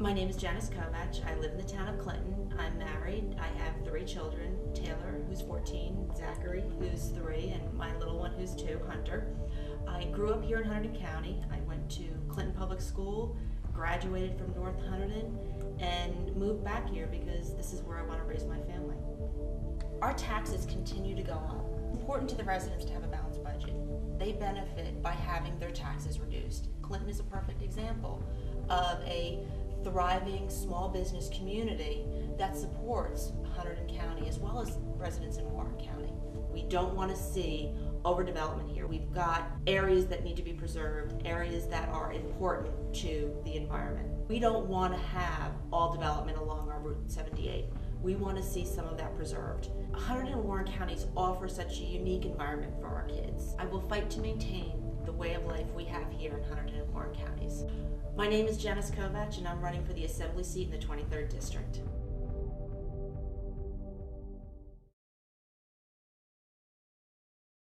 My name is Janice Kovach. I live in the town of Clinton. I'm married. I have three children Taylor, who's 14, Zachary, who's three, and my little one, who's two, Hunter. I grew up here in Hunterdon County. I went to Clinton Public School, graduated from North Hunterdon, and moved back here because this is where I want to raise my family. Our taxes continue to go up. Important to the residents to have a balanced budget. They benefit by having their taxes reduced. Clinton is a perfect example of a thriving small business community that supports Hunterdon County as well as residents in Warren County. We don't want to see overdevelopment here. We've got areas that need to be preserved, areas that are important to the environment. We don't want to have all development along our Route 78. We want to see some of that preserved. Hunterdon and Warren counties offer such a unique environment for our kids. I will fight to maintain the way of life we have here in Hunterdon and Warren counties. My name is Janice Kovach, and I'm running for the Assembly seat in the 23rd District.